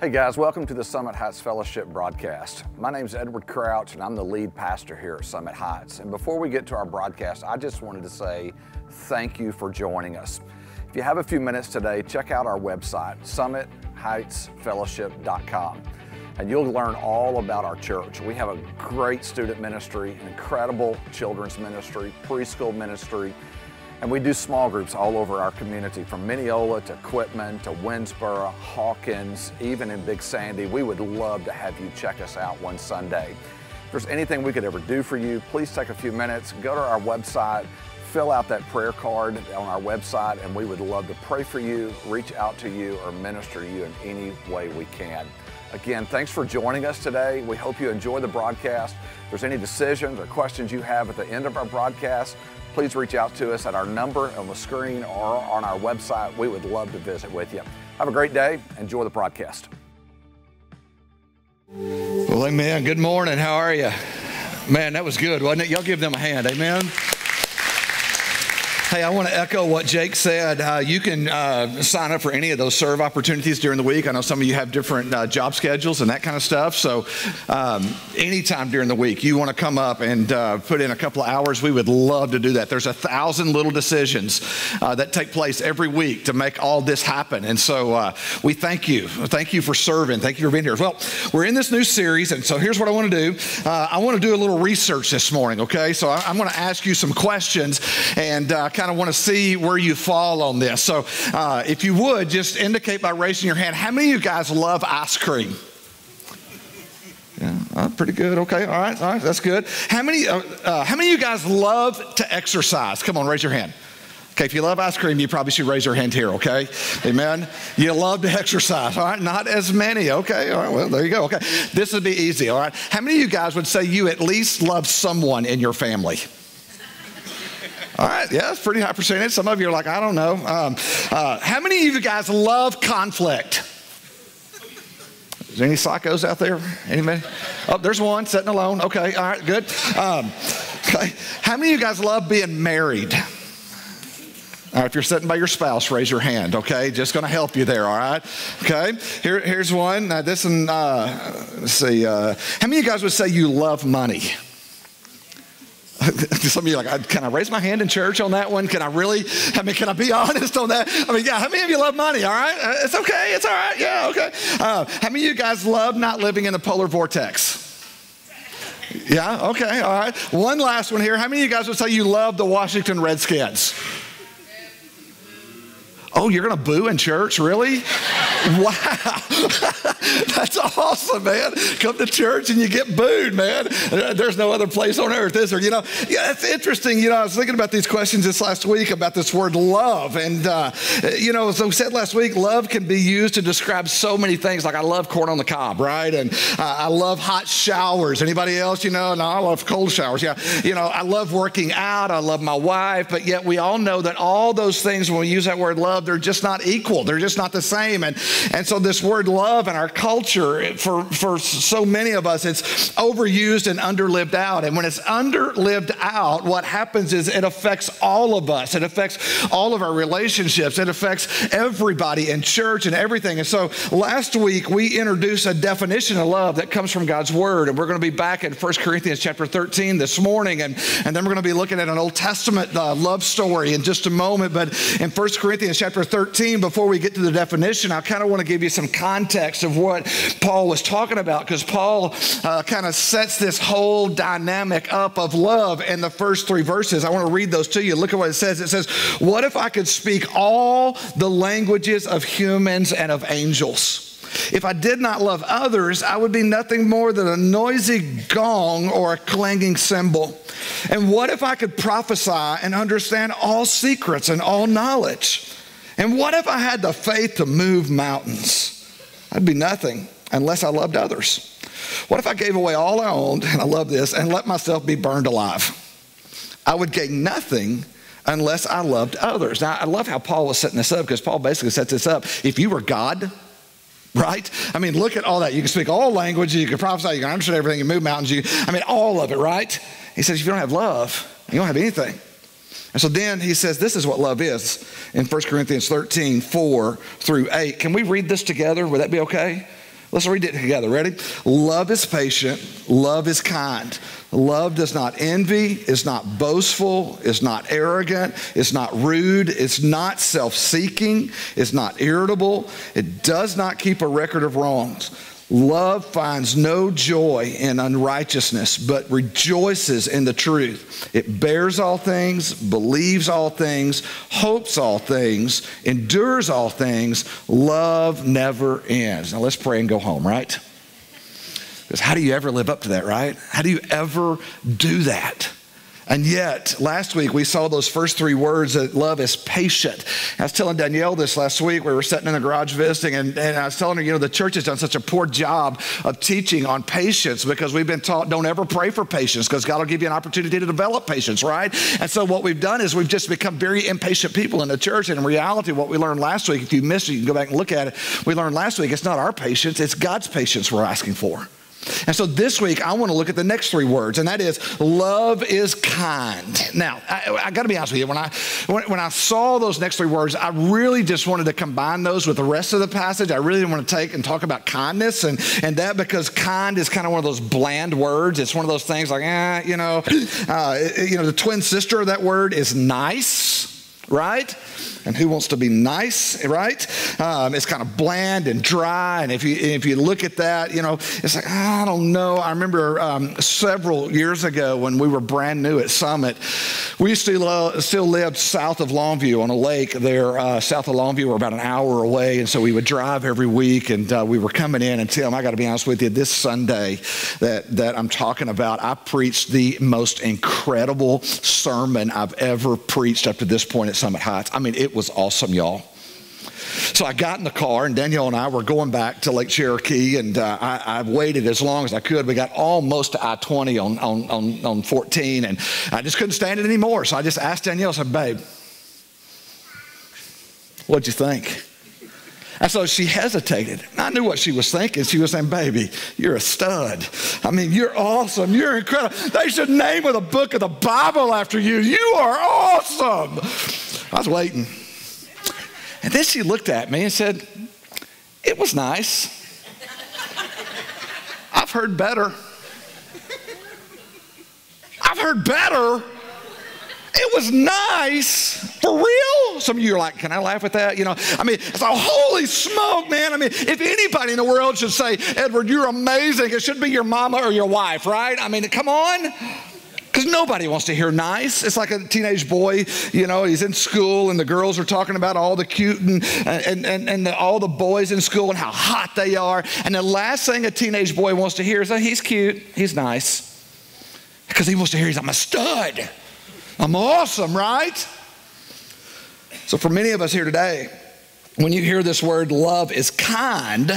Hey guys, welcome to the Summit Heights Fellowship broadcast. My name is Edward Crouch and I'm the lead pastor here at Summit Heights. And before we get to our broadcast, I just wanted to say thank you for joining us. If you have a few minutes today, check out our website, summitheightsfellowship.com, and you'll learn all about our church. We have a great student ministry, incredible children's ministry, preschool ministry, and we do small groups all over our community, from Mineola to Quitman to Winnsboro, Hawkins, even in Big Sandy. We would love to have you check us out one Sunday. If there's anything we could ever do for you, please take a few minutes, go to our website, fill out that prayer card on our website, and we would love to pray for you, reach out to you, or minister you in any way we can. Again, thanks for joining us today. We hope you enjoy the broadcast. If there's any decisions or questions you have at the end of our broadcast, please reach out to us at our number on the screen or on our website. We would love to visit with you. Have a great day. Enjoy the broadcast. Well, amen. Good morning. How are you? Man, that was good, wasn't it? Y'all give them a hand. Amen. Hey, I want to echo what Jake said. Uh, you can uh, sign up for any of those serve opportunities during the week. I know some of you have different uh, job schedules and that kind of stuff. So, um, anytime during the week you want to come up and uh, put in a couple of hours, we would love to do that. There's a thousand little decisions uh, that take place every week to make all this happen. And so, uh, we thank you. Thank you for serving. Thank you for being here. Well, we're in this new series. And so, here's what I want to do I want to do a little research this morning, okay? So, I, am going to ask you some questions and kind of want to see where you fall on this. So, uh, if you would, just indicate by raising your hand how many of you guys love ice cream? Yeah, uh, pretty good. Okay, all right, all right, that's good. How many? Uh, uh, how many of you guys love to exercise? Come on, raise your hand. Okay, if you love ice cream, you probably should raise your hand here, okay? Amen. You love to exercise, all right? Not as many, okay? All right, well, there you go, okay. This would be easy, all right? How many of you guys would say you at least love someone in your family? All right, yeah, it's pretty high percentage. Some of you are like, I don't know. Um, uh, how many of you guys love conflict? Is there any psychos out there? Anybody? Oh, there's one sitting alone. Okay, all right, good. Um, okay. How many of you guys love being married? All right, if you're sitting by your spouse, raise your hand, okay? Just gonna help you there, all right? Okay, Here, here's one. Now, this one, uh, let's see. Uh, how many of you guys would say you love money? Some of you are like, can I raise my hand in church on that one? Can I really? I mean, can I be honest on that? I mean, yeah, how many of you love money? All right. Uh, it's okay. It's all right. Yeah, okay. Uh, how many of you guys love not living in the polar vortex? Yeah, okay, all right. One last one here. How many of you guys would say you love the Washington Redskins? Oh, you're going to boo in church? Really? wow. That's awesome, man. Come to church and you get booed, man. There's no other place on earth, is there? You know, yeah, it's interesting. You know, I was thinking about these questions this last week about this word love. And, uh, you know, as I said last week, love can be used to describe so many things. Like I love corn on the cob, right? And uh, I love hot showers. Anybody else, you know? No, I love cold showers. Yeah. You know, I love working out. I love my wife. But yet we all know that all those things, when we use that word love, they're just not equal. They're just not the same. And, and so this word love in our culture, for, for so many of us, it's overused and underlived out. And when it's underlived out, what happens is it affects all of us. It affects all of our relationships. It affects everybody in church and everything. And so last week we introduced a definition of love that comes from God's word. And we're going to be back in 1 Corinthians chapter 13 this morning. And, and then we're going to be looking at an Old Testament uh, love story in just a moment. But in 1 Corinthians chapter 13, before we get to the definition, I kind of want to give you some context of what Paul was talking about because Paul uh, kind of sets this whole dynamic up of love in the first three verses. I want to read those to you. Look at what it says. It says, What if I could speak all the languages of humans and of angels? If I did not love others, I would be nothing more than a noisy gong or a clanging cymbal. And what if I could prophesy and understand all secrets and all knowledge? And what if I had the faith to move mountains? I'd be nothing unless I loved others. What if I gave away all I owned, and I love this, and let myself be burned alive? I would gain nothing unless I loved others. Now, I love how Paul was setting this up because Paul basically sets this up. If you were God, right? I mean, look at all that. You can speak all languages, you can prophesy, you can understand everything, you move mountains, you, I mean, all of it, right? He says, if you don't have love, you don't have anything. And so then he says, This is what love is in 1 Corinthians 13, 4 through 8. Can we read this together? Would that be okay? Let's read it together. Ready? Love is patient, love is kind. Love does not envy, is not boastful, is not arrogant, is not rude, is not self seeking, is not irritable, it does not keep a record of wrongs. Love finds no joy in unrighteousness, but rejoices in the truth. It bears all things, believes all things, hopes all things, endures all things. Love never ends. Now let's pray and go home, right? Because how do you ever live up to that, right? How do you ever do that? And yet, last week we saw those first three words that love is patient. I was telling Danielle this last week. We were sitting in the garage visiting, and, and I was telling her, you know, the church has done such a poor job of teaching on patience because we've been taught don't ever pray for patience because God will give you an opportunity to develop patience, right? And so what we've done is we've just become very impatient people in the church. And in reality, what we learned last week, if you missed it, you can go back and look at it. We learned last week it's not our patience, it's God's patience we're asking for. And so this week, I want to look at the next three words, and that is love is kind. Now, I, I got to be honest with you. When I, when, when, I saw those next three words, I really just wanted to combine those with the rest of the passage. I really didn't want to take and talk about kindness and, and that because kind is kind of one of those bland words. It's one of those things like, eh, you know, uh, you know, the twin sister of that word is nice, right? And who wants to be nice, right? Um, it's kind of bland and dry. And if you, if you look at that, you know, it's like, I don't know. I remember um, several years ago when we were brand new at Summit, we still, uh, still lived south of Longview on a lake there, uh, south of Longview. We're about an hour away. And so we would drive every week. And uh, we were coming in and Tim, I got to be honest with you, this Sunday that, that I'm talking about, I preached the most incredible sermon I've ever preached up to this point at Summit Heights. I mean, it was awesome, y'all. So I got in the car, and Danielle and I were going back to Lake Cherokee, and uh, I, I, waited as long as I could. We got almost to I 20 on, on, on, on 14, and I just couldn't stand it anymore. So I just asked Danielle, I said, Babe, what'd you think? And so she hesitated. I knew what she was thinking. She was saying, Baby, you're a stud. I mean, you're awesome. You're incredible. They should name a book of the Bible after you. You are awesome. I was waiting. And then she looked at me and said, It was nice. I've heard better. I've heard better. It was nice. For real? Some of you are like, can I laugh at that? You know, I mean, it's a holy smoke, man. I mean, if anybody in the world should say, Edward, you're amazing, it should be your mama or your wife, right? I mean, come on. Because nobody wants to hear nice. It's like a teenage boy, you know, he's in school and the girls are talking about all the cute and, and, and, and the, all the boys in school and how hot they are. And the last thing a teenage boy wants to hear is, that he's cute, he's nice. Because he wants to hear, he's, I'm a stud. I'm awesome, right? So for many of us here today, when you hear this word love is kind,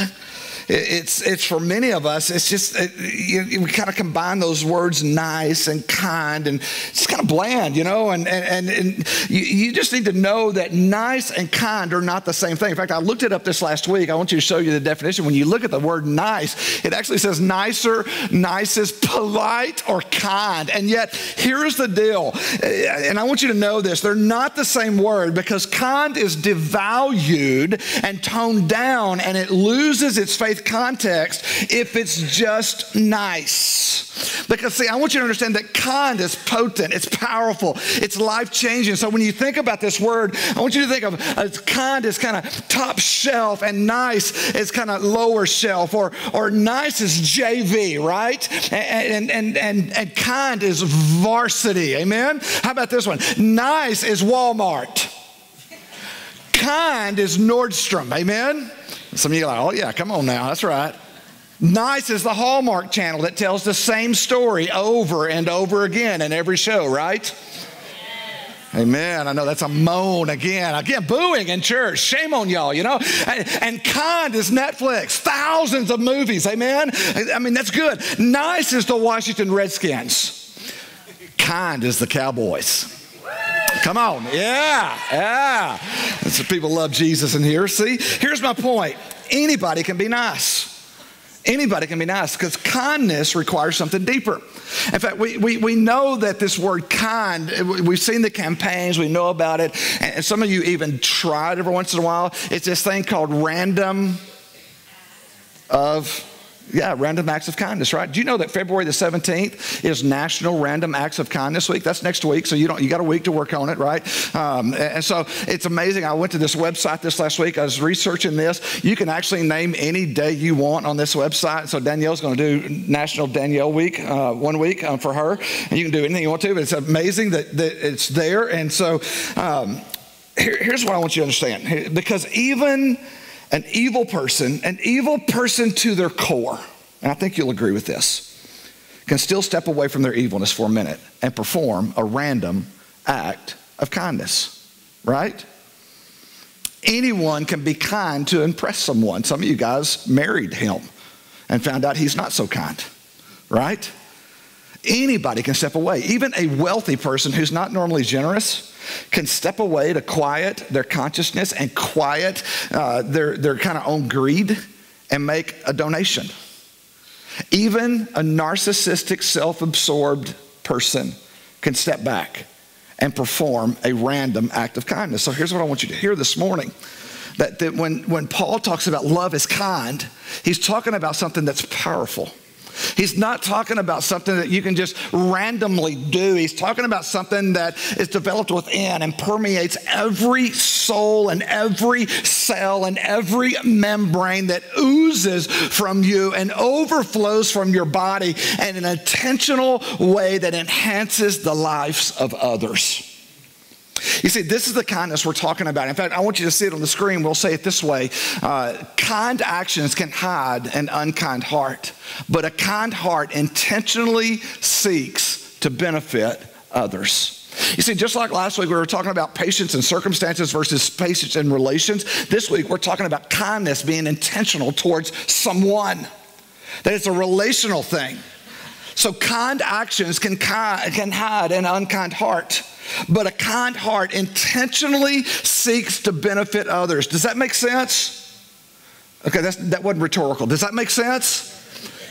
it's, it's for many of us, it's just, uh, it, you, we kind of combine those words nice and kind, and it's kind of bland, you know? And, and, and, and you, you just need to know that nice and kind are not the same thing. In fact, I looked it up this last week. I want you to show you the definition. When you look at the word nice, it actually says nicer, nice is polite or kind. And yet, here's the deal, uh, and I want you to know this they're not the same word because kind is devalued and toned down, and it loses its faith context if it's just nice. Because, see, I want you to understand that kind is potent, it's powerful, it's life changing. So, when you think about this word, I want you to think of as kind as kind of top shelf and nice is kind of lower shelf, or, or nice is JV, right? And, and, and, and kind is varsity. Amen? How about this one? Nice is Walmart. Kind is Nordstrom. Amen? Some of you are like, oh, yeah, come on now, that's right. Nice is the Hallmark channel that tells the same story over and over again in every show, right? Amen. I know that's a moan again. Again, booing in church. Shame on y'all, you know? And, and, kind is Netflix. Thousands of movies. Amen. I mean, that's good. Nice is the Washington Redskins. Kind is the Cowboys. Come on. Yeah. Yeah. So people love Jesus in here. See, here's my point anybody can be nice. Anybody can be nice because kindness requires something deeper. In fact, we, we, we know that this word kind, we've seen the campaigns, we know about it, and some of you even try it every once in a while. It's this thing called random of yeah, random acts of kindness, right? Do you know that February the 17th is National Random Acts of Kindness Week? That's next week, so you don't you got a week to work on it, right? Um, and so it's amazing. I went to this website this last week. I was researching this. You can actually name any day you want on this website. So Danielle's going to do National Danielle Week uh, one week um, for her, and you can do anything you want to. But it's amazing that, that it's there. And so um, here, here's what I want you to understand, because even an evil person, an evil person to their core, and I think you'll agree with this, can still step away from their evilness for a minute and perform a random act of kindness, right? Anyone can be kind to impress someone. Some of you guys married him and found out he's not so kind, right? Anybody can step away. Even a wealthy person who's not normally generous can step away to quiet their consciousness and quiet uh, their, their kind of own greed and make a donation. Even a narcissistic, self absorbed person can step back and perform a random act of kindness. So here's what I want you to hear this morning. That, that when, when Paul talks about love is kind, he's talking about something that's powerful. He's not talking about something that you can just randomly do. He's talking about something that is developed within and permeates every soul and every cell and every membrane that oozes from you and overflows from your body in an intentional way that enhances the lives of others. You see, this is the kindness we're talking about. In fact, I want you to see it on the screen. We'll say it this way uh, Kind actions can hide an unkind heart, but a kind heart intentionally seeks to benefit others. You see, just like last week, we were talking about patience and circumstances versus patience and relations. This week, we're talking about kindness being intentional towards someone, that it's a relational thing. So, kind actions can, can hide an unkind heart. But a kind heart intentionally seeks to benefit others. Does that make sense? Okay, that wasn't rhetorical. Does that make sense?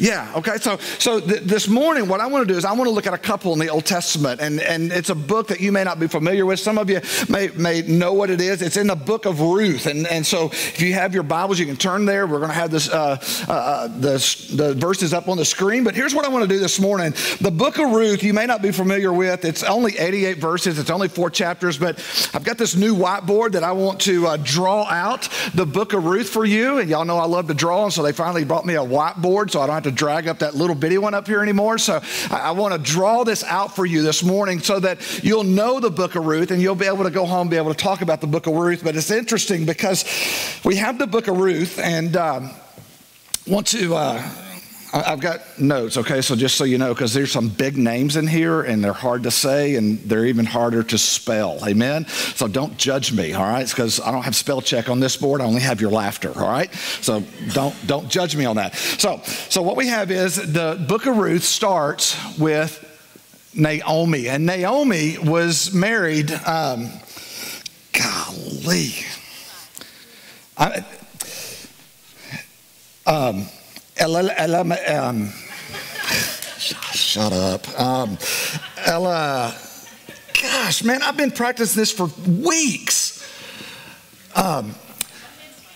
Yeah, okay. So, so th- this morning, what I want to do is I want to look at a couple in the Old Testament. And, and it's a book that you may not be familiar with. Some of you may, may know what it is. It's in the book of Ruth. And, and so if you have your Bibles, you can turn there. We're going to have this, uh, uh, uh, the, the verses up on the screen. But here's what I want to do this morning. The book of Ruth, you may not be familiar with. It's only 88 verses, it's only four chapters. But I've got this new whiteboard that I want to uh, draw out the book of Ruth for you. And y'all know I love to draw. And so they finally brought me a whiteboard so I don't have to to drag up that little bitty one up here anymore. So I, I want to draw this out for you this morning so that you'll know the book of Ruth and you'll be able to go home, and be able to talk about the book of Ruth. But it's interesting because we have the book of Ruth and um, want to. Uh, I've got notes, okay? So just so you know, because there's some big names in here and they're hard to say and they're even harder to spell. Amen? So don't judge me, all right? because I don't have spell check on this board. I only have your laughter, all right? So don't don't judge me on that. So so what we have is the book of Ruth starts with Naomi, and Naomi was married. Um, golly. I, um, um, shut up. Um, Ella, gosh, man, I've been practicing this for weeks. Um,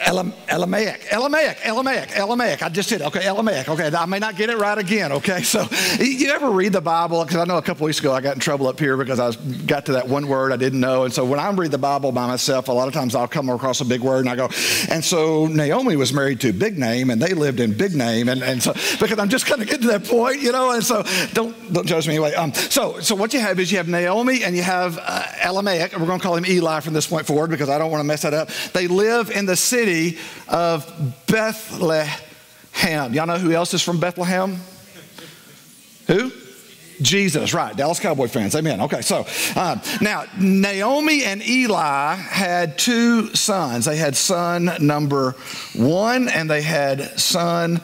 Elamaic, Elamaic, Elamaic, Elamaic. I just did it. Okay, Elamaic. Okay, I may not get it right again. Okay, so you ever read the Bible? Because I know a couple weeks ago I got in trouble up here because I got to that one word I didn't know. And so when I read the Bible by myself, a lot of times I'll come across a big word and I go, and so Naomi was married to Big Name and they lived in Big Name. And, and so, because I'm just kind of getting to that point, you know, and so don't, don't judge me anyway. Um, so, so what you have is you have Naomi and you have uh, Elamaic. We're going to call him Eli from this point forward because I don't want to mess that up. They live in the city city of Bethlehem. Y'all know who else is from Bethlehem? Who? Jesus, right. Dallas Cowboy fans. Amen. Okay, so um, now Naomi and Eli had two sons. They had son number one and they had son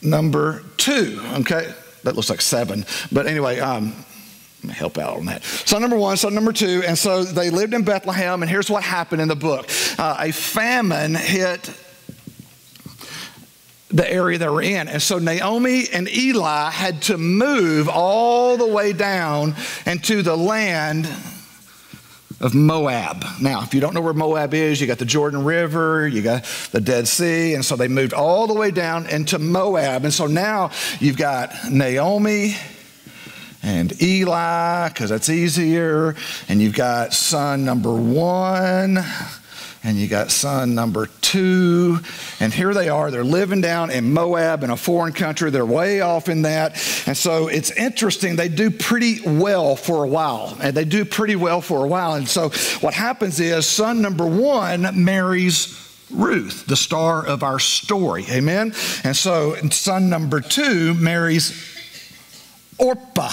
number two. Okay, that looks like seven. But anyway, um, help out on that. Son number one, son number two, and so they lived in Bethlehem, and here's what happened in the book uh, a famine hit the area they were in. And so Naomi and Eli had to move all the way down into the land of Moab. Now, if you don't know where Moab is, you got the Jordan River, you got the Dead Sea, and so they moved all the way down into Moab. And so now you've got Naomi and Eli, because that's easier, and you've got son number one and you got son number two. And here they are. They're living down in Moab in a foreign country. They're way off in that. And so it's interesting. They do pretty well for a while. And they do pretty well for a while. And so what happens is son number one marries Ruth, the star of our story. Amen? And so son number two marries Orpah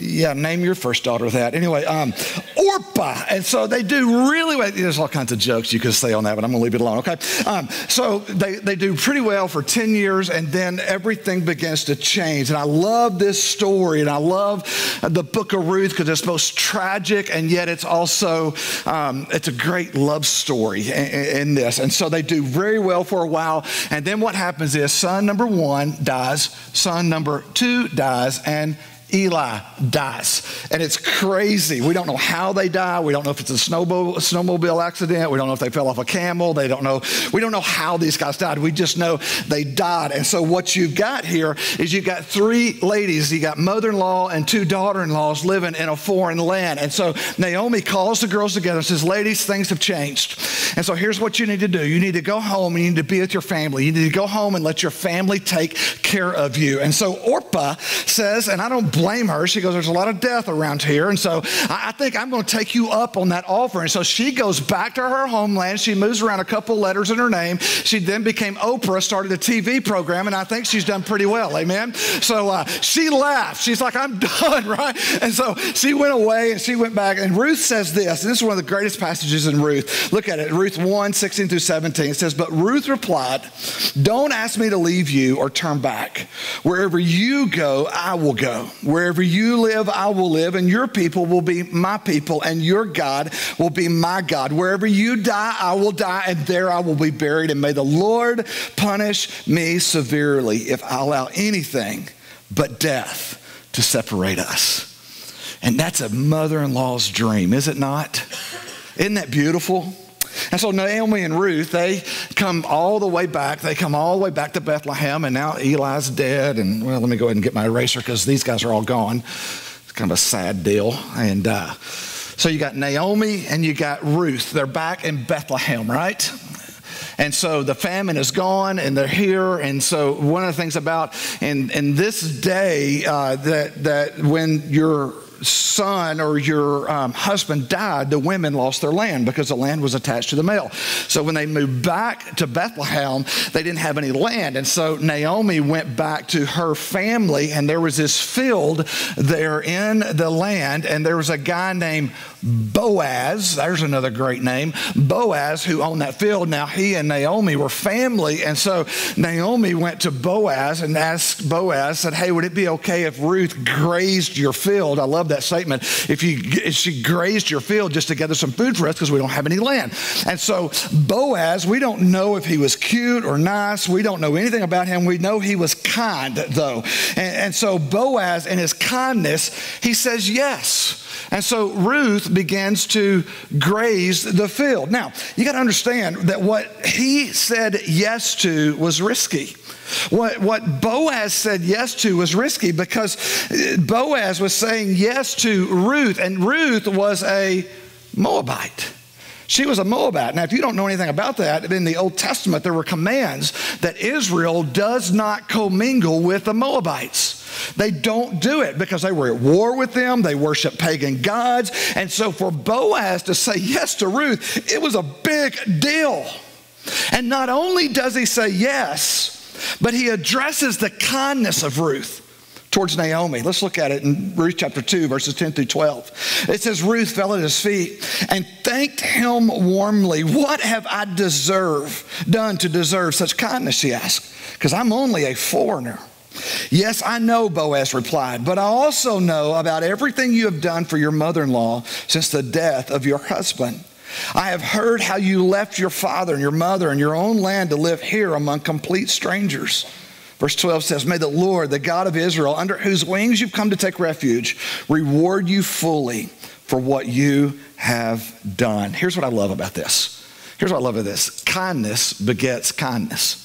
yeah, name your first daughter that. Anyway, um, Orpah. And so they do really well. There's all kinds of jokes you could say on that, but I'm going to leave it alone, okay? Um, so they, they do pretty well for 10 years, and then everything begins to change. And I love this story, and I love the book of Ruth because it's most tragic, and yet it's also, um, it's a great love story in, in this. And so they do very well for a while. And then what happens is son number one dies, son number two dies, and Eli dies. And it's crazy. We don't know how they die. We don't know if it's a snowmobile, accident. We don't know if they fell off a camel. They don't know. We don't know how these guys died. We just know they died. And so what you've got here is you've got three ladies. You got mother-in-law and two daughter-in-laws living in a foreign land. And so Naomi calls the girls together and says, ladies, things have changed. And so here's what you need to do. You need to go home you need to be with your family. You need to go home and let your family take care of you. And so Orpah says, and I don't blame her. She goes, There's a lot of death around here. And so I think I'm going to take you up on that offer. And so she goes back to her homeland. She moves around a couple letters in her name. She then became Oprah, started a TV program, and I think she's done pretty well. Amen. So uh, she left. She's like, I'm done, right? And so she went away and she went back. And Ruth says this, and this is one of the greatest passages in Ruth. Look at it Ruth 1 16 through 17. It says, But Ruth replied, Don't ask me to leave you or turn back. Wherever you go, I will go. Wherever you live, I will live, and your people will be my people, and your God will be my God. Wherever you die, I will die, and there I will be buried. And may the Lord punish me severely if I allow anything but death to separate us. And that's a mother in law's dream, is it not? Isn't that beautiful? And so Naomi and Ruth, they come all the way back. They come all the way back to Bethlehem, and now Eli's dead. And well, let me go ahead and get my eraser because these guys are all gone. It's kind of a sad deal. And uh, so you got Naomi and you got Ruth. They're back in Bethlehem, right? And so the famine is gone and they're here. And so one of the things about in, in this day uh, that, that when you're son or your um, husband died, the women lost their land because the land was attached to the male. So when they moved back to Bethlehem, they didn't have any land. And so Naomi went back to her family, and there was this field there in the land, and there was a guy named Boaz. There's another great name. Boaz, who owned that field. Now, he and Naomi were family. And so Naomi went to Boaz and asked Boaz, said, Hey, would it be okay if Ruth grazed your field? I love love that statement. If, you, if she grazed your field just to gather some food for us because we don't have any land. And so Boaz, we don't know if he was cute or nice. We don't know anything about him. We know he was kind, though. And, and so Boaz, in his kindness, he says yes. And so Ruth begins to graze the field. Now, you got to understand that what he said yes to was risky. What, what Boaz said yes to was risky because uh, Boaz was saying yes to Ruth, and Ruth was a Moabite. She was a Moabite. Now, if you don't know anything about that, in the Old Testament, there were commands that Israel does not commingle with the Moabites. They don't do it because they were at war with them. They worship pagan gods. And so for Boaz to say yes to Ruth, it was a big deal. And not only does he say yes, but he addresses the kindness of Ruth towards Naomi. Let's look at it in Ruth chapter 2, verses 10 through 12. It says, Ruth fell at his feet and thanked him warmly. What have I deserve, done to deserve such kindness? She asked, because I'm only a foreigner. Yes, I know, Boaz replied, but I also know about everything you have done for your mother in law since the death of your husband. I have heard how you left your father and your mother and your own land to live here among complete strangers. Verse 12 says, May the Lord, the God of Israel, under whose wings you've come to take refuge, reward you fully for what you have done. Here's what I love about this. Here's what I love about this kindness begets kindness.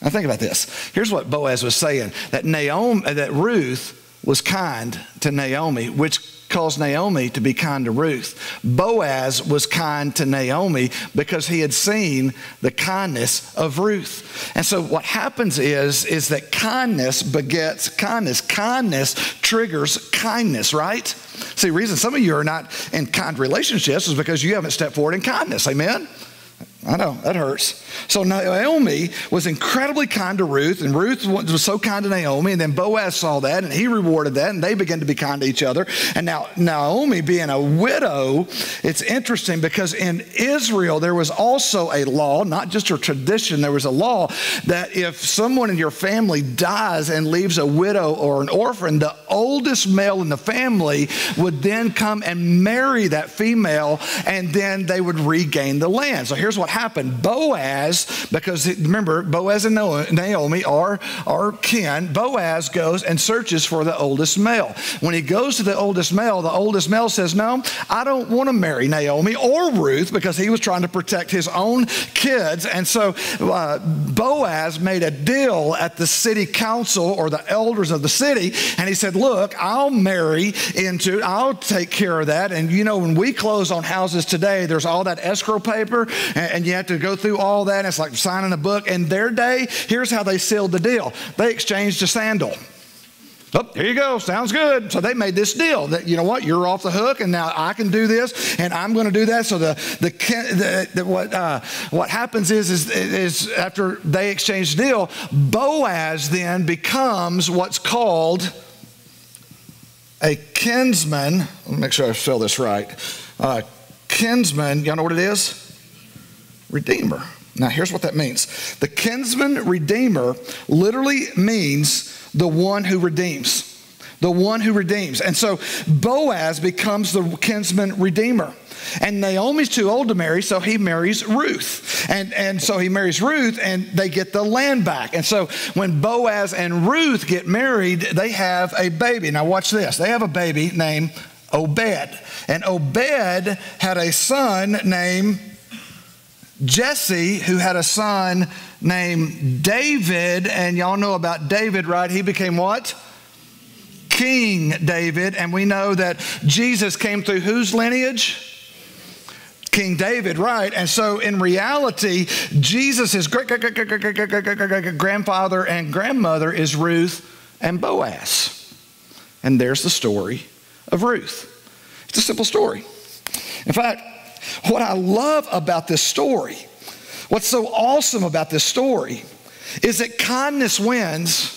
Now think about this. Here's what Boaz was saying that Naomi, that Ruth was kind to Naomi, which caused Naomi to be kind to Ruth. Boaz was kind to Naomi because he had seen the kindness of Ruth. And so what happens is is that kindness begets kindness. Kindness triggers kindness, right? See, the reason some of you are not in kind relationships is because you haven't stepped forward in kindness. Amen. I know, that hurts. So Naomi was incredibly kind to Ruth, and Ruth was so kind to Naomi, and then Boaz saw that, and he rewarded that, and they began to be kind to each other. And now, Naomi being a widow, it's interesting because in Israel, there was also a law, not just a tradition, there was a law that if someone in your family dies and leaves a widow or an orphan, the oldest male in the family would then come and marry that female, and then they would regain the land. So here's what happened. Boaz, because remember, Boaz and Naomi are, are kin, Boaz goes and searches for the oldest male. When he goes to the oldest male, the oldest male says, No, I don't want to marry Naomi or Ruth because he was trying to protect his own kids. And so uh, Boaz made a deal at the city council or the elders of the city, and he said, Look, I'll marry into, I'll take care of that. And you know, when we close on houses today, there's all that escrow paper, and, and you have to go through all that. It's like signing a book. In their day, here's how they sealed the deal they exchanged a sandal. Oh, here you go. Sounds good. So they made this deal that you know what, you're off the hook, and now I can do this, and I'm going to do that. So the the, the, the what uh, what happens is, is is after they exchange the deal, Boaz then becomes what's called a kinsman. Let me make sure I spell this right. Uh, kinsman. Y'all know what it is? Redeemer. Now, here's what that means the kinsman redeemer literally means the one who redeems. The one who redeems. And so Boaz becomes the kinsman redeemer. And Naomi's too old to marry, so he marries Ruth. And, and so he marries Ruth, and they get the land back. And so when Boaz and Ruth get married, they have a baby. Now, watch this. They have a baby named Obed. And Obed had a son named Jesse, who had a son named David, and y'all know about David, right? He became what? King David, and we know that Jesus came through whose lineage? King David, right? And so in reality, Jesus' grandfather and grandmother is Ruth and Boaz. And there's the story of Ruth. It's a simple story. In fact, what I love about this story, what's so awesome about this story, is that kindness wins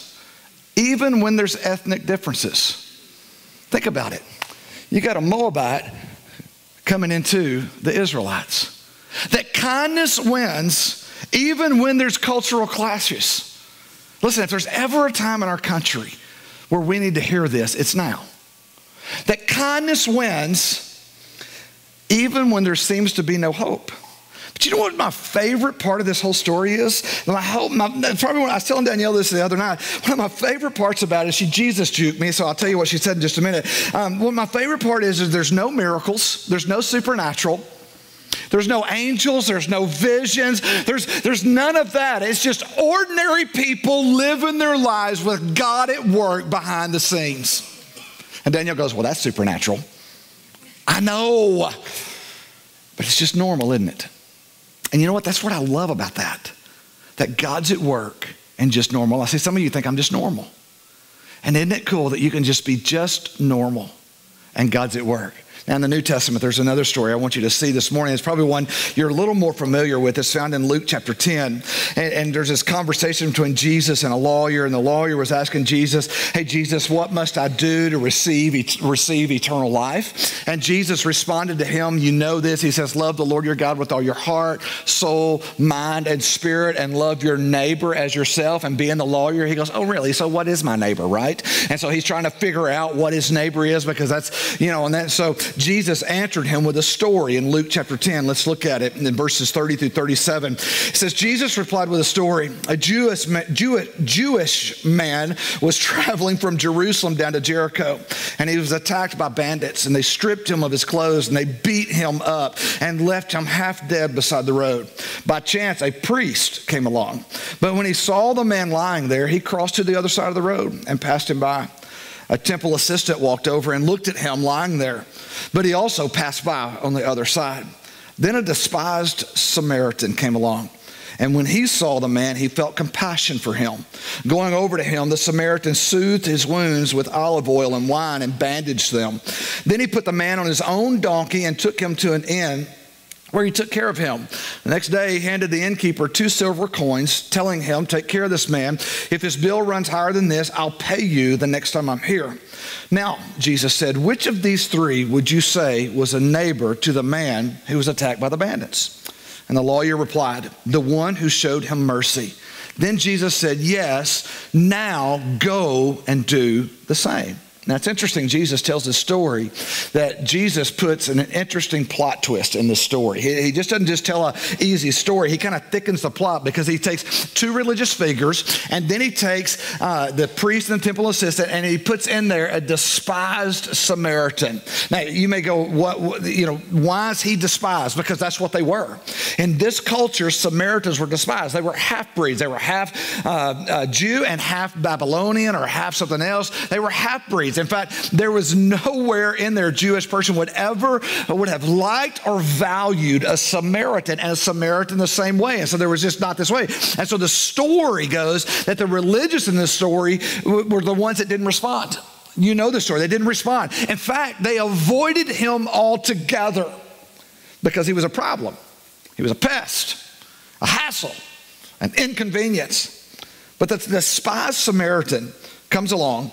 even when there's ethnic differences. Think about it. You got a Moabite coming into the Israelites. That kindness wins even when there's cultural clashes. Listen, if there's ever a time in our country where we need to hear this, it's now. That kindness wins even when there seems to be no hope. But you know what my favorite part of this whole story is? My hope, my, probably when I was telling Danielle this the other night, one of my favorite parts about it, she Jesus juked me, so I'll tell you what she said in just a minute. Um, what my favorite part is, is there's no miracles, there's no supernatural. There's no angels, there's no visions, there's, there's none of that. It's just ordinary people living their lives with God at work behind the scenes. And Danielle goes, Well, that's supernatural. I know. But it's just normal, isn't it? And you know what? That's what I love about that. That God's at work and just normal. I see some of you think I'm just normal. And isn't it cool that you can just be just normal and God's at work? Now, in the New Testament, there's another story I want you to see this morning. It's probably one you're a little more familiar with. It's found in Luke chapter 10. And, and, there's this conversation between Jesus and a lawyer, and the lawyer was asking Jesus, Hey, Jesus, what must I do to receive, receive eternal life? And Jesus responded to him, You know this. He says, Love the Lord your God with all your heart, soul, mind, and spirit, and love your neighbor as yourself. And being the lawyer, he goes, Oh, really? So what is my neighbor, right? And so he's trying to figure out what his neighbor is because that's, you know, and then so Jesus answered him with a story in Luke chapter 10. Let's look at it in verses 30 through 37. It says, Jesus replied with a story. A Jewish, Jewish, Jewish man was traveling from Jerusalem down to Jericho, and he was attacked by bandits, and they stripped him of his clothes, and they beat him up, and left him half dead beside the road. By chance, a priest came along. But when he saw the man lying there, he crossed to the other side of the road and passed him by. A temple assistant walked over and looked at him lying there, but he also passed by on the other side. Then a despised Samaritan came along. And when he saw the man, he felt compassion for him. Going over to him, the Samaritan soothed his wounds with olive oil and wine and bandaged them. Then he put the man on his own donkey and took him to an inn where he took care of him. The next day, he handed the innkeeper two silver coins, telling him, Take care of this man. If his bill runs higher than this, I'll pay you the next time I'm here. Now, Jesus said, Which of these three would you say was a neighbor to the man who was attacked by the bandits? And the lawyer replied, The one who showed him mercy. Then Jesus said, Yes, now go and do the same. Now it's interesting, Jesus tells a story that Jesus puts an interesting plot twist in this story. He, he just doesn't just tell an easy story, he kind of thickens the plot because he takes two religious figures and then he takes uh, the priest and the temple assistant and he puts in there a despised Samaritan. Now you may go, what, what you know, why is he despised? Because that's what they were. In this culture, Samaritans were despised. They were half breeds, they were half uh, uh, Jew and half Babylonian or half something else. They were half breeds. In fact, there was nowhere in there a Jewish person would ever would have liked or valued a Samaritan and a Samaritan the same way. And so there was just not this way. And so the story goes that the religious in this story were the ones that didn't respond. You know the story. They didn't respond. In fact, they avoided him altogether because he was a problem. He was a pest, a hassle, an inconvenience. But the despised Samaritan comes along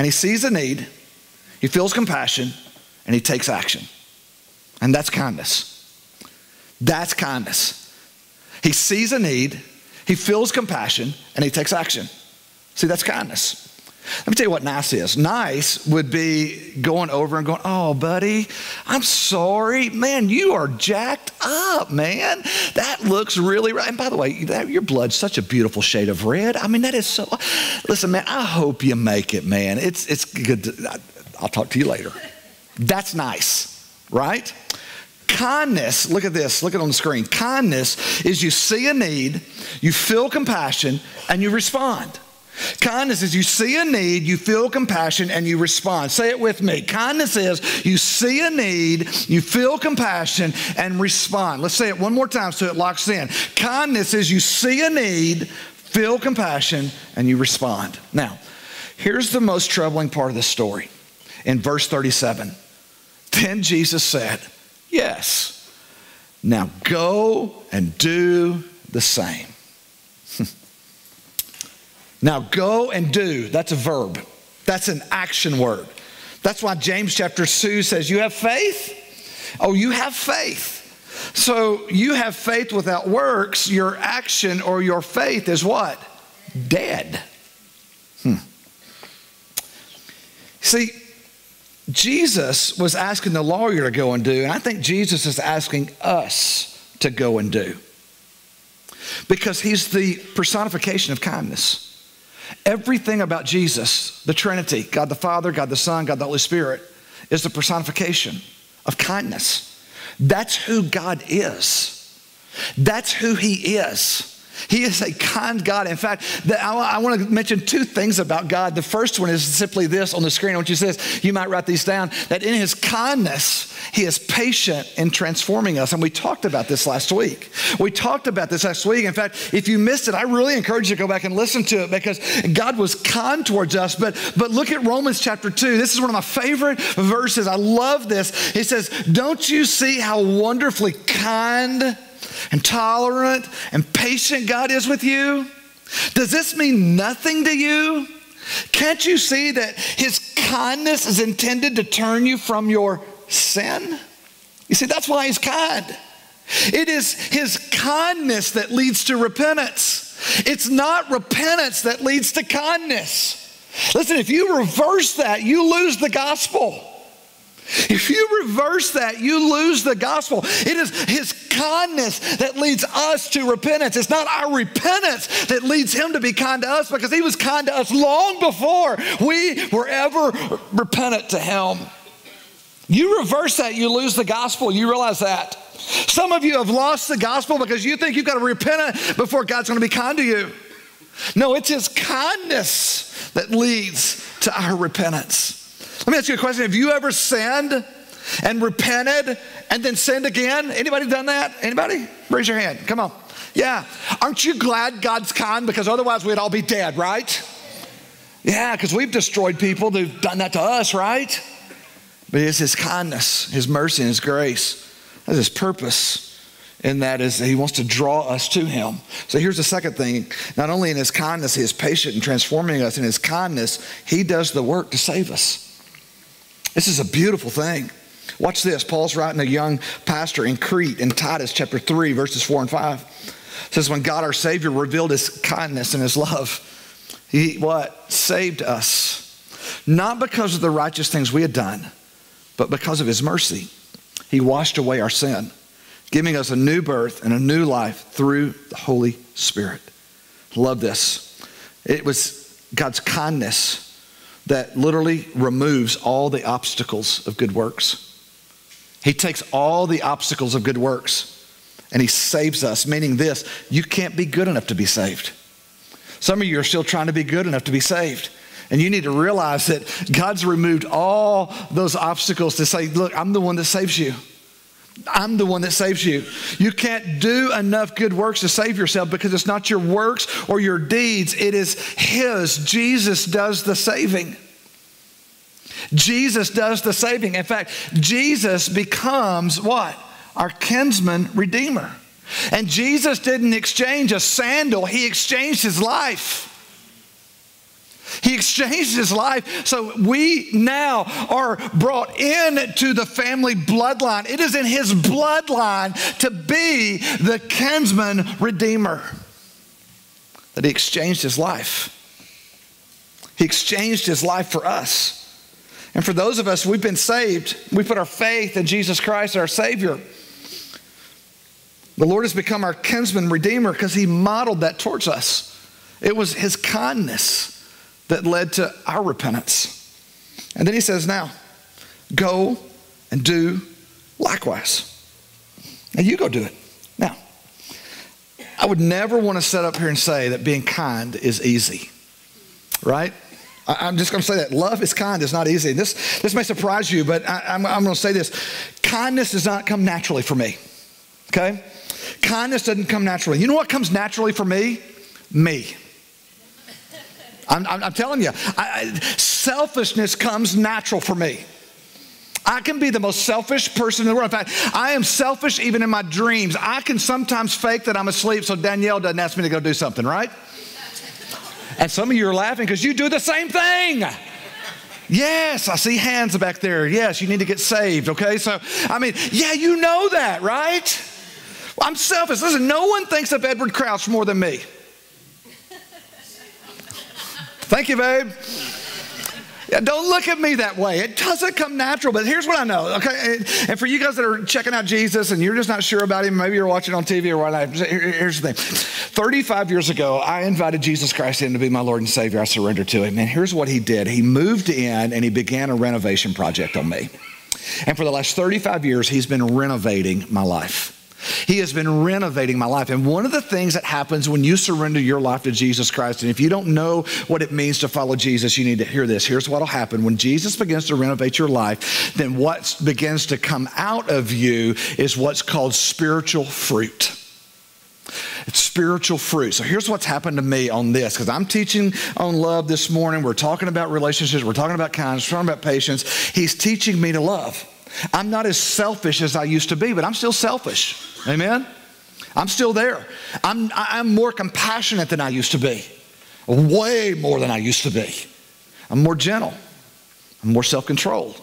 and he sees a need, he feels compassion, and he takes action. And that's kindness. That's kindness. He sees a need, he feels compassion, and he takes action. See, that's kindness. Let me tell you what nice is. Nice would be going over and going, Oh, buddy, I'm sorry. Man, you are jacked up, man. That looks really right. And by the way, that, your blood's such a beautiful shade of red. I mean, that is so. Listen, man, I hope you make it, man. It's, it's good. To, I'll talk to you later. That's nice, right? Kindness, look at this, look at it on the screen. Kindness is you see a need, you feel compassion, and you respond. Kindness is you see a need, you feel compassion, and you respond. Say it with me. Kindness is you see a need, you feel compassion, and respond. Let's say it one more time so it locks in. Kindness is you see a need, feel compassion, and you respond. Now, here's the most troubling part of the story. In verse 37, then Jesus said, Yes, now go and do the same. Now go and do, that's a verb. That's an action word. That's why James chapter 2 says, You have faith? Oh, you have faith. So you have faith without works. Your action or your faith is what? Dead. Hmm. See, Jesus was asking the lawyer to go and do, and I think Jesus is asking us to go and do. Because he's the personification of kindness. Everything about Jesus, the Trinity, God the Father, God the Son, God the Holy Spirit, is the personification of kindness. That's who God is. That's who He is. He is a kind God. In fact, the, I, I, want to mention two things about God. The first one is simply this on the screen. I want you to this. You might write these down. That in His kindness, He is patient in transforming us. And we talked about this last week. We talked about this last week. In fact, if you missed it, I really encourage you to go back and listen to it because God was kind towards us. But but look at Romans chapter two. This is one of my favorite verses. I love this. He says, "Don't you see how wonderfully kind?" And tolerant and patient God is with you? Does this mean nothing to you? Can't you see that His kindness is intended to turn you from your sin? You see, that's why He's kind. It is His kindness that leads to repentance. It's not repentance that leads to kindness. Listen, if you reverse that, you lose the gospel. If you reverse that, you lose the gospel. It is His kindness that leads us to repentance. It's not our repentance that leads Him to be kind to us because He was kind to us long before we were ever repentant to Him. You reverse that, you lose the gospel. You realize that. Some of you have lost the gospel because you think you've got to repent before God's going to be kind to you. No, it's His kindness that leads to our repentance. Let me ask you a question. Have you ever sinned and repented and then sinned again? Anybody done that? Anybody? Raise your hand. Come on. Yeah. Aren't you glad God's kind? Because otherwise we'd all be dead, right? Yeah, because we've destroyed people who've done that to us, right? But it's His kindness, His mercy, and His grace. That's His purpose. And that is, He wants to draw us to Him. So here's the second thing. Not only in His kindness, He is patient in transforming us. In His kindness, He does the work to save us. This is a beautiful thing. Watch this. Paul's writing a young pastor in Crete in Titus chapter 3, verses 4 and 5. It says, When God our Savior revealed his kindness and his love, he what? Saved us. Not because of the righteous things we had done, but because of his mercy. He washed away our sin, giving us a new birth and a new life through the Holy Spirit. Love this. It was God's kindness that literally removes all the obstacles of good works. He takes all the obstacles of good works and he saves us, meaning this you can't be good enough to be saved. Some of you are still trying to be good enough to be saved. And you need to realize that God's removed all those obstacles to say, Look, I'm the one that saves you. I'm the one that saves you. You can't do enough good works to save yourself because it's not your works or your deeds, it is His. Jesus does the saving. Jesus does the saving. In fact, Jesus becomes what? Our kinsman redeemer. And Jesus didn't exchange a sandal, He exchanged His life. He exchanged his life so we now are brought into the family bloodline. It is in his bloodline to be the kinsman redeemer that he exchanged his life. He exchanged his life for us. And for those of us, we've been saved. We put our faith in Jesus Christ, our Savior. The Lord has become our kinsman redeemer because he modeled that towards us. It was his kindness that led to our repentance. And then he says, Now, go and do likewise. And you go do it. Now, I would never want to set up here and say that being kind is easy, right? I'm just going to say that love is kind is not easy. This, this may surprise you, but I, I'm going to say this kindness does not come naturally for me, okay? Kindness doesn't come naturally. You know what comes naturally for me? Me. I'm, I'm, I'm telling you, I, selfishness comes natural for me. I can be the most selfish person in the world. In fact, I am selfish even in my dreams. I can sometimes fake that I'm asleep so Danielle doesn't ask me to go do something, right? And some of you are laughing because you do the same thing. Yes, I see hands back there. Yes, you need to get saved, okay? So, I mean, yeah, you know that, right? I'm selfish. Listen, no one thinks of Edward Crouch more than me. Thank you, babe. Yeah, don't look at me that way. It doesn't come natural, but here's what I know, okay? And for you guys that are checking out Jesus and you're just not sure about him, maybe you're watching on TV or whatnot, here's the thing. 35 years ago, I invited Jesus Christ in to be my Lord and Savior. I surrendered to him. And here's what he did he moved in and he began a renovation project on me. And for the last 35 years, he's been renovating my life. He has been renovating my life. And one of the things that happens when you surrender your life to Jesus Christ, and if you don't know what it means to follow Jesus, you need to hear this. Here's what will happen. When Jesus begins to renovate your life, then what begins to come out of you is what's called spiritual fruit. It's spiritual fruit. So here's what's happened to me on this because I'm teaching on love this morning. We're talking about relationships, we're talking about kindness, we're talking about patience. He's teaching me to love. I'm not as selfish as I used to be, but I'm still selfish. Amen? I'm still there. I'm, I'm more compassionate than I used to be, way more than I used to be. I'm more gentle. I'm more self controlled.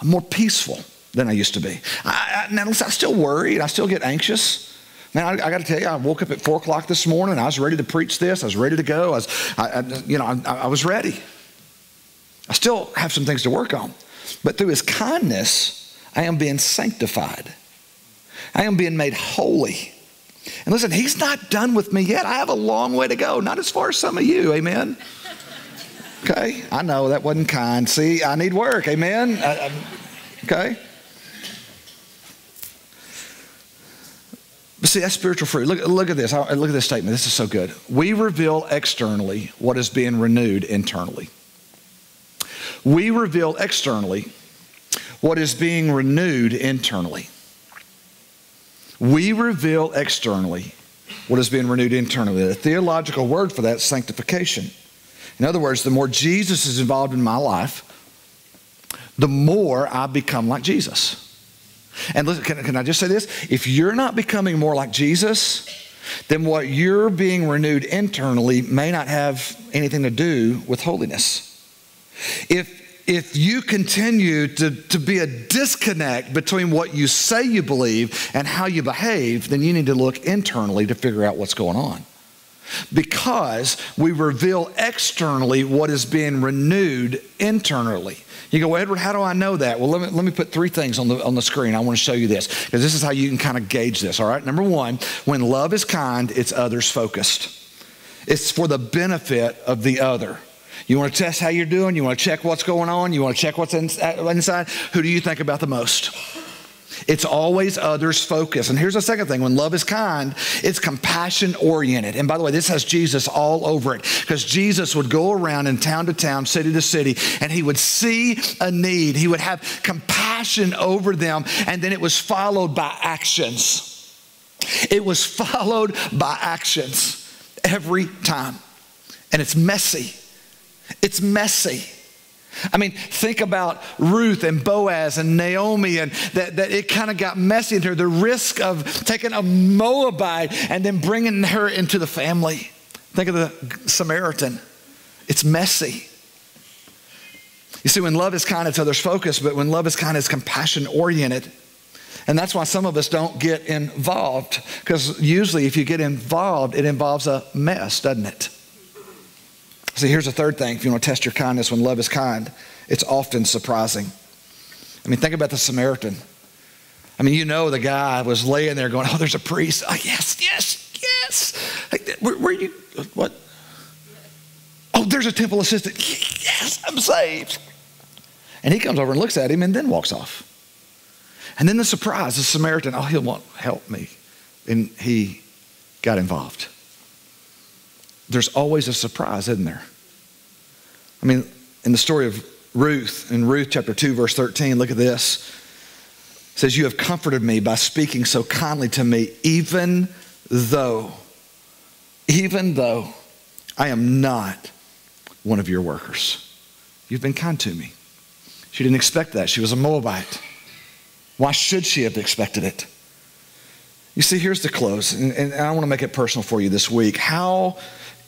I'm more peaceful than I used to be. I, I, now, listen, I still worry and I still get anxious. Man, I, I got to tell you, I woke up at four o'clock this morning. I was ready to preach this. I was ready to go. I was, I, you know, I, I was ready. I still have some things to work on. But through his kindness, I am being sanctified. I am being made holy. And listen, he's not done with me yet. I have a long way to go, not as far as some of you, amen? Okay, I know that wasn't kind. See, I need work, amen? I, I, okay? But see, that's spiritual fruit. Look, look at this. Look at this statement. This is so good. We reveal externally what is being renewed internally. We reveal externally what is being renewed internally. We reveal externally what is being renewed internally. The theological word for that is sanctification. In other words, the more Jesus is involved in my life, the more I become like Jesus. And listen, can, can I just say this? If you're not becoming more like Jesus, then what you're being renewed internally may not have anything to do with holiness. If if you continue to, to be a disconnect between what you say you believe and how you behave, then you need to look internally to figure out what's going on. Because we reveal externally what is being renewed internally. You go, Edward, how do I know that? Well, let me, let me put three things on the, on the screen. I want to show you this because this is how you can kind of gauge this, all right? Number one, when love is kind, it's others focused, it's for the benefit of the other. You want to test how you're doing? You want to check what's going on? You want to check what's uh, inside? Who do you think about the most? It's always others focused. And here's the second thing when love is kind, it's compassion oriented. And by the way, this has Jesus all over it because Jesus would go around in town to town, city to city, and he would see a need. He would have compassion over them, and then it was followed by actions. It was followed by actions every time. And it's messy. It's messy. I mean, think about Ruth and Boaz and Naomi, and that, that it kind of got messy into the risk of taking a Moabite and then bringing her into the family. Think of the Samaritan. It's messy. You see, when love is kind, it's others focused, but when love is kind, it's compassion oriented. And that's why some of us don't get involved, because usually if you get involved, it involves a mess, doesn't it? See, here's a third thing if you want to test your kindness when love is kind, it's often surprising. I mean, think about the Samaritan. I mean, you know, the guy was laying there going, Oh, there's a priest. Oh, yes, yes, yes. Where, where you, what? Oh, there's a temple assistant. Yes, I'm saved. And he comes over and looks at him and then walks off. And then the surprise, the Samaritan, oh, he'll want help me. And he got involved there's always a surprise, isn't there? I mean, in the story of Ruth, in Ruth chapter 2, verse 13, look at this. It says, You have comforted me by speaking so kindly to me, even though, even though I am not one of your workers. You've been kind to me. She didn't expect that. She was a Moabite. Why should she have expected it? You see, here's the close, and, and I want to make it personal for you this week. How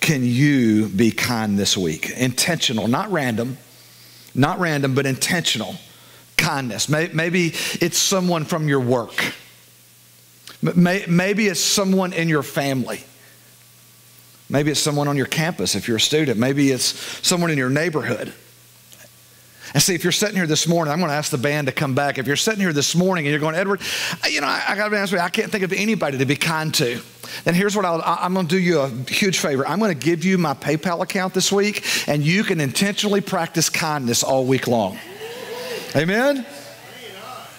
can you be kind this week? Intentional, not random, not random, but intentional kindness. Maybe it's someone from your work. Maybe it's someone in your family. Maybe it's someone on your campus if you're a student. Maybe it's someone in your neighborhood. And see, if you're sitting here this morning, I'm going to ask the band to come back. If you're sitting here this morning and you're going, Edward, you know, I, I got to be honest with you, I can't think of anybody to be kind to. Then here's what I'll, I'm going to do you a huge favor. I'm going to give you my PayPal account this week, and you can intentionally practice kindness all week long. Amen?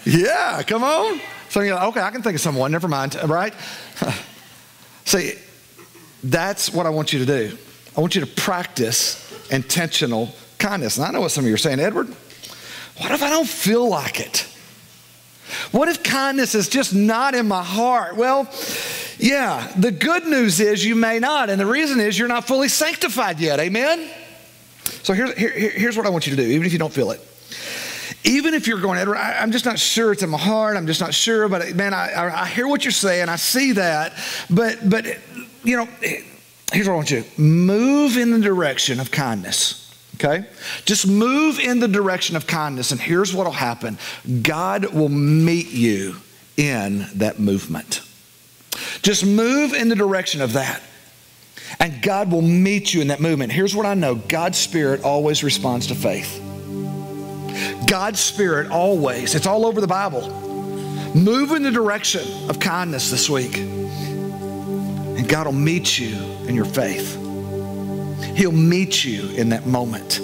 Yeah, come on. So you're like, okay, I can think of someone. Never mind, right? See, that's what I want you to do. I want you to practice intentional kindness. And I know what some of you are saying, Edward, what if I don't feel like it? What if kindness is just not in my heart? Well, yeah, the good news is you may not. And the reason is you're not fully sanctified yet. Amen? So here, here, here's what I want you to do, even if you don't feel it. Even if you're going, Edward, I, am just not sure it's in my heart. I'm just not sure. But man, I, I hear what you're saying. I see that. But, but you know, here's what I want you to move in the direction of kindness okay? Just move in the direction of kindness, and here's what will happen God will meet you in that movement. Just move in the direction of that. And God will meet you in that movement. Here's what I know God's Spirit always responds to faith. God's Spirit always, it's all over the Bible. Move in the direction of kindness this week. And God will meet you in your faith. He'll meet you in that moment.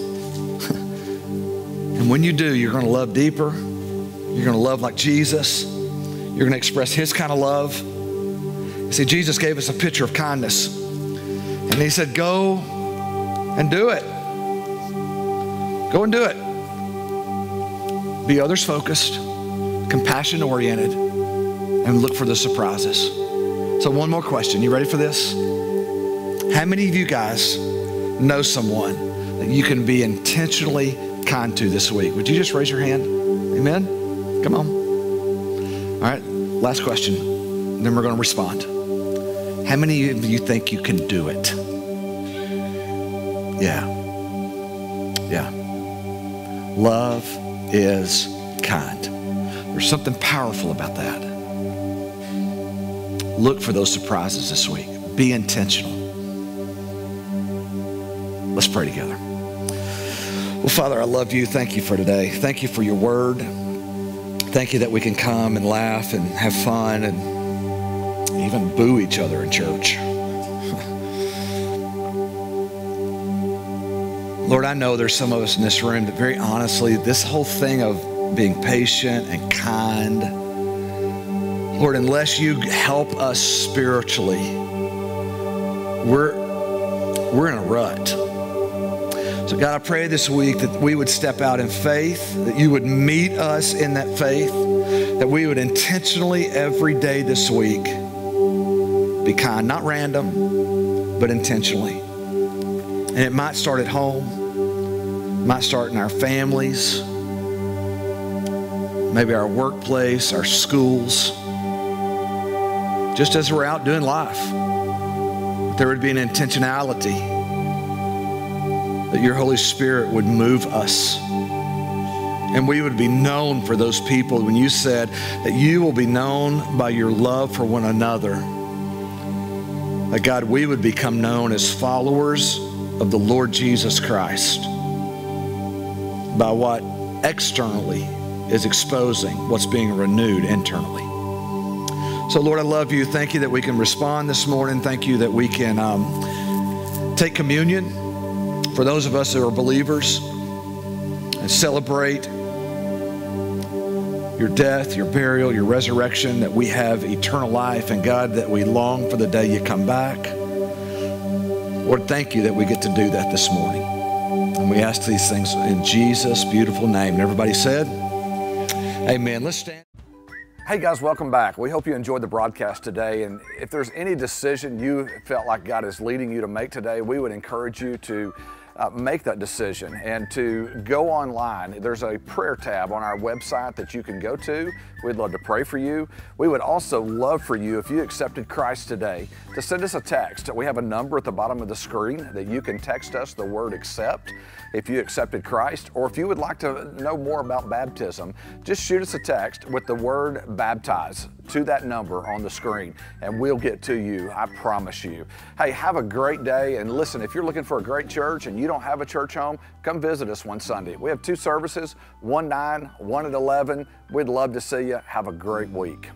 and when you do, you're going to love deeper. You're going to love like Jesus. You're going to express His kind of love. See, Jesus gave us a picture of kindness. And He said, Go and do it. Go and do it. Be others focused, compassion oriented, and look for the surprises. So, one more question. You ready for this? How many of you guys know someone that you can be intentionally kind to this week? Would you just raise your hand? Amen? Come on. All right, last question. Then we're going to respond. How many of you think you can do it? Yeah. Yeah. Love is kind. There's something powerful about that. Look for those surprises this week. Be intentional. Let's pray together. Well, Father, I love you. Thank you for today. Thank you for your word. Thank you that we can come and laugh and have fun and even boo each other in church. Lord, I know there's some of us in this room that very honestly, this whole thing of being patient and kind, Lord, unless you help us spiritually, we're, we're in a rut. So, God, I pray this week that we would step out in faith, that you would meet us in that faith, that we would intentionally every day this week be kind, not random, but intentionally. And it might start at home might start in our families, maybe our workplace, our schools, just as we're out doing life. There would be an intentionality that your Holy Spirit would move us. And we would be known for those people when you said that you will be known by your love for one another. That God, we would become known as followers of the Lord Jesus Christ by what externally is exposing what's being renewed internally. So, Lord, I love you. Thank you that we can respond this morning. Thank you that we can um, take communion for those of us who are believers and celebrate your death, your burial, your resurrection, that we have eternal life, and God, that we long for the day you come back. Lord, thank you that we get to do that this morning. And we ask these things in Jesus' beautiful name. And everybody said, Amen. Let's stand. Hey guys, welcome back. We hope you enjoyed the broadcast today. And if there's any decision you felt like God is leading you to make today, we would encourage you to uh, make that decision and to go online. There's a prayer tab on our website that you can go to. We'd love to pray for you. We would also love for you, if you accepted Christ today, to send us a text. We have a number at the bottom of the screen that you can text us the word accept if you accepted Christ, or if you would like to know more about baptism, just shoot us a text with the word baptize to that number on the screen and we'll get to you. I promise you. Hey, have a great day. And listen, if you're looking for a great church and you don't have a church home, come visit us one Sunday. We have two services, one 9, one at 11. We'd love to see you. Have a great week.